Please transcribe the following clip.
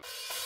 you